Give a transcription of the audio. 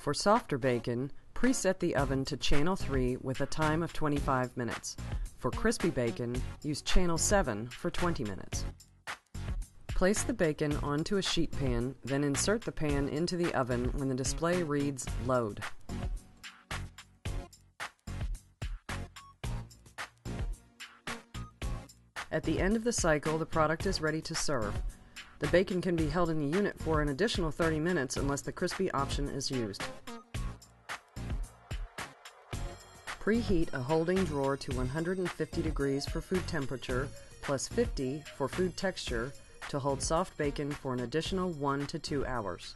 For softer bacon, preset the oven to channel 3 with a time of 25 minutes. For crispy bacon, use channel 7 for 20 minutes. Place the bacon onto a sheet pan, then insert the pan into the oven when the display reads Load. At the end of the cycle, the product is ready to serve. The bacon can be held in the unit for an additional 30 minutes unless the crispy option is used. Preheat a holding drawer to 150 degrees for food temperature plus 50 for food texture to hold soft bacon for an additional 1 to 2 hours.